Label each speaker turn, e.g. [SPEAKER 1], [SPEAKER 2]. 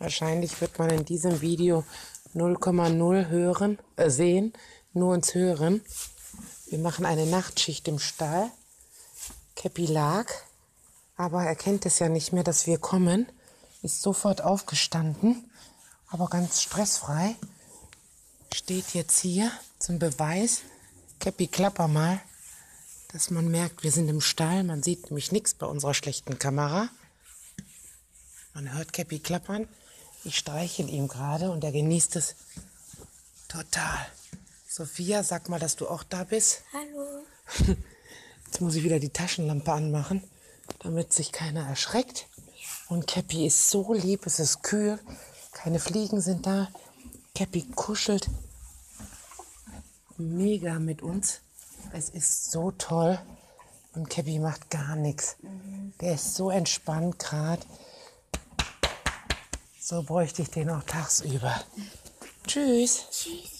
[SPEAKER 1] Wahrscheinlich wird man in diesem Video 0,0 hören, äh, sehen, nur uns hören. Wir machen eine Nachtschicht im Stall. Käppi lag, aber er kennt es ja nicht mehr, dass wir kommen. Ist sofort aufgestanden, aber ganz stressfrei. Steht jetzt hier zum Beweis. Käppi, klapper mal, dass man merkt, wir sind im Stall. Man sieht nämlich nichts bei unserer schlechten Kamera. Man hört Käppi klappern. Ich streichel ihm gerade und er genießt es total. Sophia, sag mal, dass du auch da bist.
[SPEAKER 2] Hallo.
[SPEAKER 1] Jetzt muss ich wieder die Taschenlampe anmachen, damit sich keiner erschreckt. Und Käppi ist so lieb, es ist kühl, keine Fliegen sind da. Käppi kuschelt mega mit uns. Es ist so toll. Und Käppi macht gar nichts. Der ist so entspannt gerade. So bräuchte ich den auch tagsüber. Tschüss.
[SPEAKER 2] Tschüss.